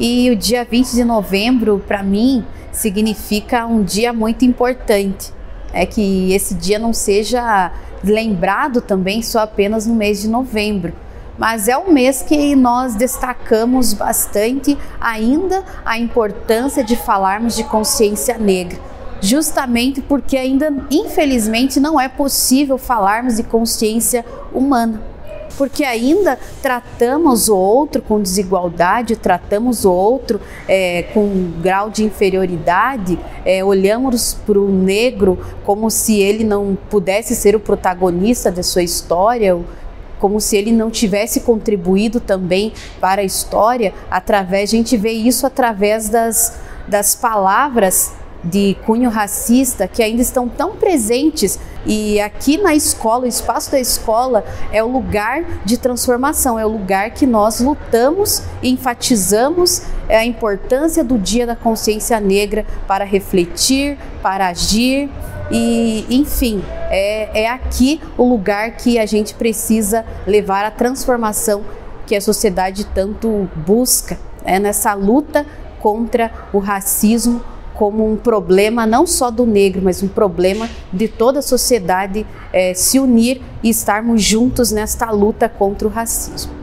E o dia 20 de novembro, para mim, significa um dia muito importante. É que esse dia não seja lembrado também só apenas no mês de novembro, mas é um mês que nós destacamos bastante ainda a importância de falarmos de consciência negra, justamente porque ainda, infelizmente, não é possível falarmos de consciência humana porque ainda tratamos o outro com desigualdade, tratamos o outro é, com grau de inferioridade, é, olhamos para o negro como se ele não pudesse ser o protagonista da sua história, como se ele não tivesse contribuído também para a história, através, a gente vê isso através das, das palavras de cunho racista que ainda estão tão presentes e aqui na escola, o espaço da escola é o lugar de transformação, é o lugar que nós lutamos e enfatizamos a importância do Dia da Consciência Negra para refletir, para agir. E, enfim, é, é aqui o lugar que a gente precisa levar a transformação que a sociedade tanto busca, é nessa luta contra o racismo como um problema não só do negro, mas um problema de toda a sociedade é, se unir e estarmos juntos nesta luta contra o racismo.